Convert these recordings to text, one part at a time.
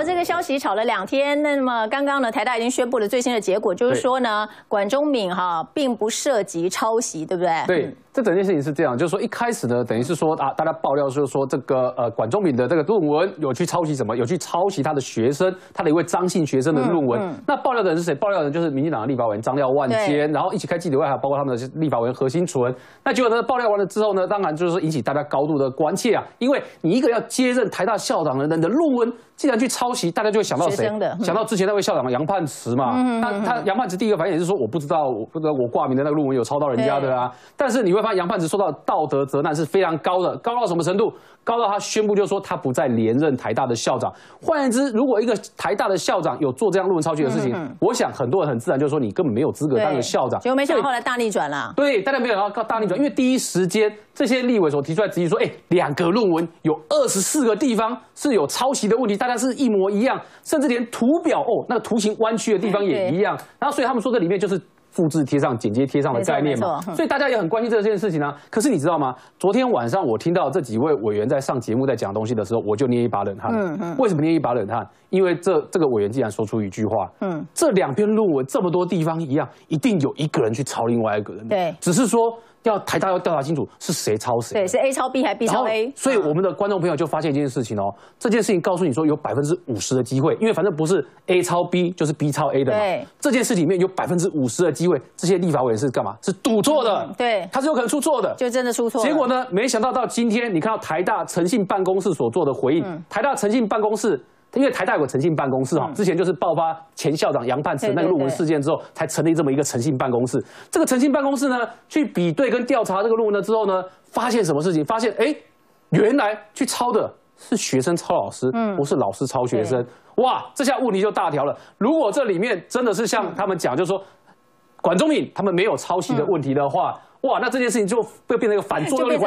好，这个消息炒了两天，那么刚刚呢，台大已经宣布了最新的结果，就是说呢，管中敏哈并不涉及抄袭，对不对？对。这整件事情是这样，就是说一开始呢，等于是说啊，大家爆料就是说这个呃管中敏的这个论文有去抄袭什么，有去抄袭他的学生，他的一位张姓学生的论文。那爆料的人是谁？爆料的人就是民进党的立法委员张廖万坚，然后一起开记者会，还有包括他们的立法委员何新纯。那结果呢，爆料完了之后呢，当然就是说引起大家高度的关切啊，因为你一个要接任台大校长的人的论文，既然去抄袭，大家就会想到谁？想到之前那位校长杨盼慈嘛。那他杨盼慈第一个反应也是说，我不知道，不知道我挂名的那个论文有抄到人家的啊。但是你会发现杨盼子受到。道德责难是非常高的，高到什么程度？高到他宣布，就是说他不再连任台大的校长。换言之，如果一个台大的校长有做这样论文抄袭的事情，我想很多人很自然就说你根本没有资格当个校长。结果没想到后来大逆转了。对，大家没有要大逆转，因为第一时间这些立委所提出来质疑说，哎，两个论文有二十四个地方是有抄袭的问题，大家是一模一样，甚至连图表哦，那个图形弯曲的地方也一样。然后所以他们说这里面就是。复制贴上、剪接贴上的概念嘛，所以大家也很关心这件事情啊。可是你知道吗？昨天晚上我听到这几位委员在上节目在讲东西的时候，我就捏一把冷汗。嗯嗯。为什么捏一把冷汗？因为这这个委员竟然说出一句话：嗯，这两篇论文这么多地方一样，一定有一个人去抄另外一个人。对，只是说。要台大要调查清楚是谁抄谁，对，是 A 抄 B 还是 B 抄 A？所以我们的观众朋友就发现一件事情哦，这件事情告诉你说有百分之五十的机会，因为反正不是 A 抄 B 就是 B 抄 A 的嘛。对，这件事里面有百分之五十的机会，这些立法委员是干嘛？是赌错的。对，他是有可能出错的，就真的出错。结果呢？没想到到今天，你看到台大诚信办公室所做的回应，台大诚信办公室。因为台大有个诚信办公室哈，之前就是爆发前校长杨盼慈那个论文事件之后，才成立这么一个诚信办公室。这个诚信办公室呢，去比对跟调查这个论文了之后呢，发现什么事情？发现哎，原来去抄的是学生抄老师，不是老师抄学生。哇，这下问题就大条了。如果这里面真的是像他们讲，就是说管中敏他们没有抄袭的问题的话。哇，那这件事情就会变成一个反作用力，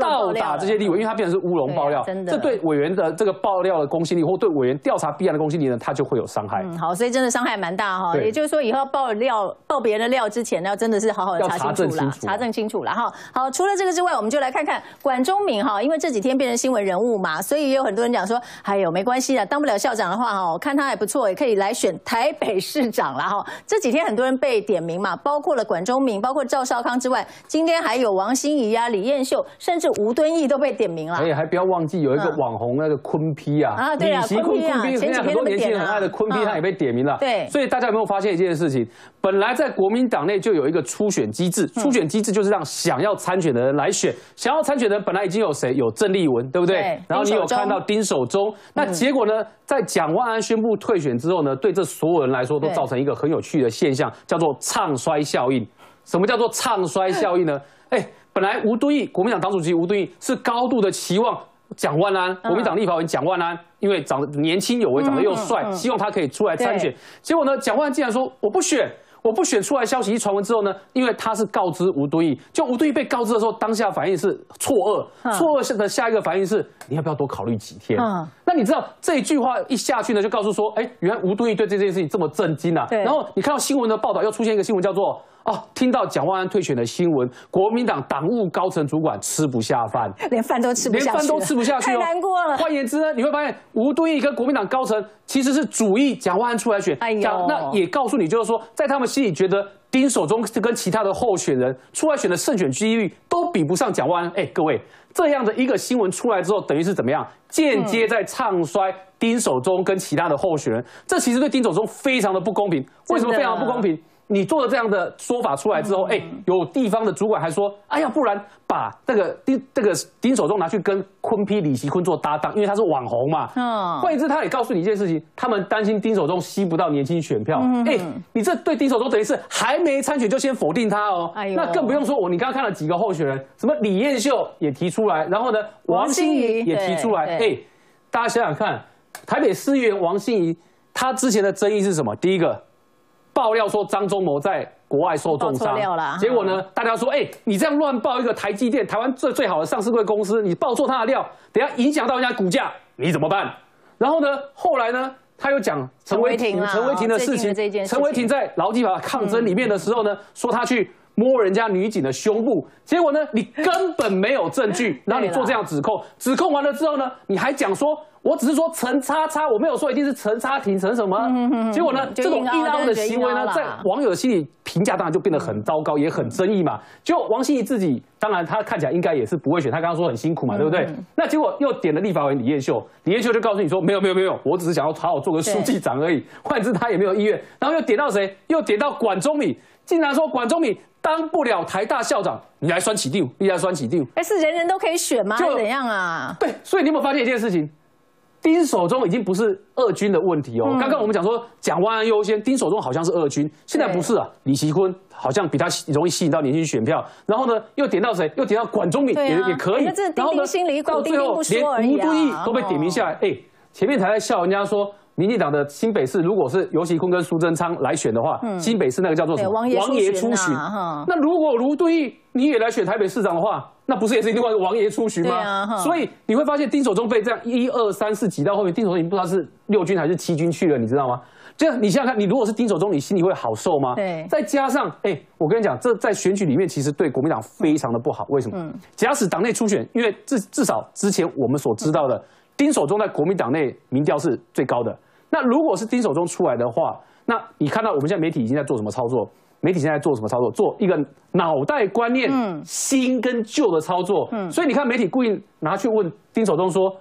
倒打这些立委，因为他变成是乌龙爆料，真的，这对委员的这个爆料的公信力，或对委员调查弊案的公信力呢，他就会有伤害。好，所以真的伤害蛮大哈。也就是说，以后爆料、爆别人的料之前，要真的是好好的查清楚了，查证清楚了哈。好，除了这个之外，我们就来看看管中敏哈，因为这几天变成新闻人物嘛，所以也有很多人讲说，哎呦没关系的，当不了校长的话哈，我看他还不错，也可以来选台北市长了哈。这几天很多人被点名嘛，包括了管中敏，包括赵少康之外，今天还有王。心怡啊，李艳秀，甚至吴敦义都被点名了。哎，还不要忘记有一个网红那个坤批啊，啊对啊，坤批啊，前几天很多年轻人很爱的坤批，他也被点名了。对，所以大家有没有发现一件事情？本来在国民党内就有一个初选机制，初选机制就是让想要参选的人来选。想要参选的人本来已经有谁？有郑丽文，对不对？然后你有看到丁守中，那结果呢？在蒋万安宣布退选之后呢，对这所有人来说都造成一个很有趣的现象，叫做唱衰效应。什么叫做唱衰效应呢？哎，本来吴敦义国民党党主席吴敦义是高度的期望蒋万安，国民党立法委员蒋万安，因为长得年轻有为，长得又帅，希望他可以出来参选。结果呢，蒋万安竟然说我不选。我不选出来，消息一传闻之后呢，因为他是告知吴敦义，就吴敦义被告知的时候，当下反应是错愕，错愕的下一个反应是你要不要多考虑几天？那你知道这一句话一下去呢，就告诉说，哎，原来吴敦义对这件事情这么震惊啊。然后你看到新闻的报道，又出现一个新闻叫做。哦，听到蒋万安退选的新闻，国民党党务高层主管吃不下饭，连饭都吃不下去，连饭都吃不下去，太难过了。换言之呢，你会发现吴敦义跟国民党高层其实是主意蒋万安出来选，哎呦，那也告诉你，就是说，在他们心里觉得丁守中跟其他的候选人出来选的胜选几率都比不上蒋万安。哎，各位，这样的一个新闻出来之后，等于是怎么样？间接在唱衰丁守中跟其他的候选人，这其实对丁守中非常的不公平。为什么非常不公平？你做了这样的说法出来之后，哎，有地方的主管还说，哎呀，不然把这个丁这个丁守中拿去跟昆批李习坤做搭档，因为他是网红嘛。嗯。换言之，他也告诉你一件事情，他们担心丁守中吸不到年轻选票。哎，你这对丁守中等于是还没参选就先否定他哦。哎那更不用说我，你刚刚看了几个候选人，什么李彦秀也提出来，然后呢，王心怡也提出来。哎，大家想想看，台北市议员王心怡，他之前的争议是什么？第一个。爆料说张忠谋在国外受重伤，结果呢？大家说，哎，你这样乱报一个台积电，台湾最最好的上市贵公司，你报错他的料，等下影响到人家股价，你怎么办？然后呢？后来呢？他又讲陈伟霆，陈伟霆的事情。陈伟霆在劳基法抗争里面的时候呢，说他去摸人家女警的胸部，结果呢，你根本没有证据，然后你做这样指控，指控完了之后呢，你还讲说。我只是说陈叉叉，我没有说一定是陈叉廷陈什么。结果呢，这种硬凹的行为呢，在网友的心里评价当然就变得很糟糕，也很争议嘛。就王心怡自己，当然他看起来应该也是不会选，他刚刚说很辛苦嘛，对不对？那结果又点了立法委李彦秀，李彦秀就告诉你说，没有没有没有，我只是想要好好做个书记长而已。换之他也没有意愿。然后又点到谁？又点到管中敏，竟然说管中敏当不了台大校长，你来酸起定，你来酸起定。哎，是人人都可以选吗？就怎样啊？对，所以你有没有发现一件事情？丁守中已经不是二军的问题哦。刚刚我们讲说蒋万安优先，丁守中好像是二军，现在不是啊。李奇坤好像比他容易吸引到年轻选票，然后呢又点到谁？又点到管中敏也也可以。然后呢，到最后连吴敦义都被点名下来。哎，前面才在笑人家说，民进党的新北市如果是尤其坤跟苏贞昌来选的话，新北市那个叫做什么？王爷出巡。那如果卢敦义你也来选台北市长的话？那不是也是另外一个王爷出巡吗？所以你会发现丁守中被这样一二三四挤到后面，丁守中已经不知道是六军还是七军去了，你知道吗？这样你想想看，你如果是丁守中，你心里会好受吗？对。再加上，哎，我跟你讲，这在选举里面其实对国民党非常的不好。为什么？嗯。假使党内初选，因为至至少之前我们所知道的，丁守中在国民党内民调是最高的。那如果是丁守中出来的话，那你看到我们现在媒体已经在做什么操作？媒体现在做什么操作？做一个脑袋观念新跟旧的操作。嗯，所以你看，媒体故意拿去问丁守中说：“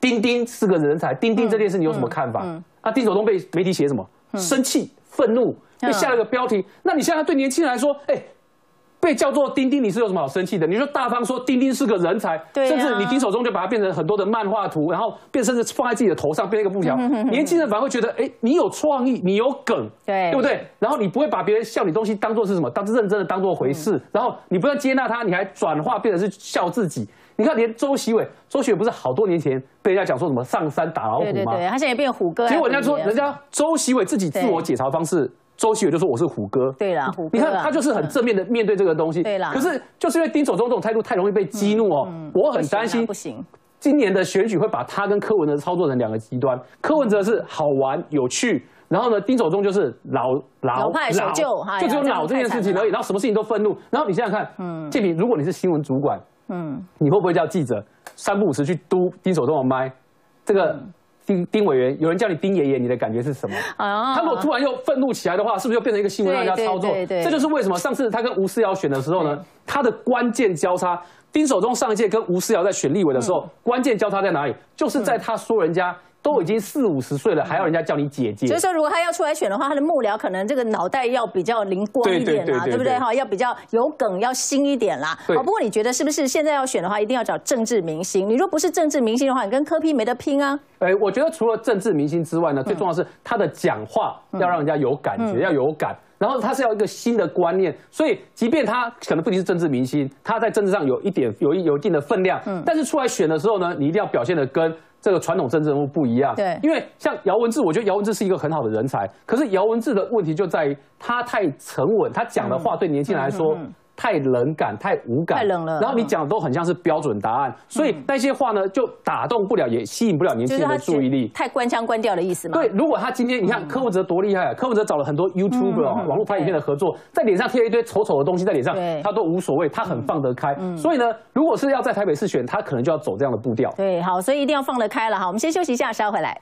丁丁是个人才，丁丁这件事你有什么看法？”啊，丁守中被媒体写什么？生气、愤怒，被下了个标题。那你现在对年轻人来说，哎。被叫做丁丁，你是有什么好生气的？你说大方说丁丁是个人才，甚至你丁手中就把它变成很多的漫画图，然后变甚至放在自己的头上变一个布条。年轻人反而会觉得，哎，你有创意，你有梗，对，对不对？然后你不会把别人笑你东西当做是什么，当认真的当做回事。然后你不要接纳他，你还转化变成是笑自己。你看，连周习伟，周习伟不是好多年前被人家讲说什么上山打老虎吗？对对对，他现在变虎哥。结果人家说，人家周习伟自己自我解嘲方式。周希伟就说我是虎哥，对啦，虎哥，你看他就是很正面的面对这个东西，对啦。可是就是因为丁守中这种态度太容易被激怒哦，我很担心，不行。今年的选举会把他跟柯文哲操作成两个极端，柯文哲是好玩有趣，然后呢，丁守中就是老老老就只有老这件事情而已，然后什么事情都愤怒。然后你想想看，嗯，建平，如果你是新闻主管，嗯，你会不会叫记者三不五时去嘟丁守中的麦？这个。丁丁委员，有人叫你丁爷爷，你的感觉是什么？啊，他如果突然又愤怒起来的话，是不是又变成一个新闻让大家操作？这就是为什么上次他跟吴思瑶选的时候呢，他的关键交叉，丁守中上一届跟吴思瑶在选立委的时候，关键交叉在哪里？就是在他说人家。都已经四五十岁了，还要人家叫你姐姐。所以说，如果他要出来选的话，他的幕僚可能这个脑袋要比较灵光一点啦，对不对？哈，要比较有梗，要新一点啦。好，不过你觉得是不是现在要选的话，一定要找政治明星？你若不是政治明星的话，你跟柯批没得拼啊。哎，我觉得除了政治明星之外呢，最重要是他的讲话要让人家有感觉，要有感。然后他是要一个新的观念，所以即便他可能不仅是政治明星，他在政治上有一点有一有一定的分量，嗯，但是出来选的时候呢，你一定要表现的跟这个传统政治人物不一样，对，因为像姚文智，我觉得姚文智是一个很好的人才，可是姚文智的问题就在于他太沉稳，他讲的话对年轻人来说。太冷感，太无感，太冷了。然后你讲的都很像是标准答案，所以那些话呢就打动不了，也吸引不了年轻人的注意力。太官腔官调的意思吗？对，如果他今天你看柯文哲多厉害啊，柯文哲找了很多 YouTuber 网络拍影片的合作，在脸上贴了一堆丑丑的东西在脸上，他都无所谓，他很放得开。所以呢，如果是要在台北市选，他可能就要走这样的步调。对，好，所以一定要放得开了哈。我们先休息一下，稍后回来。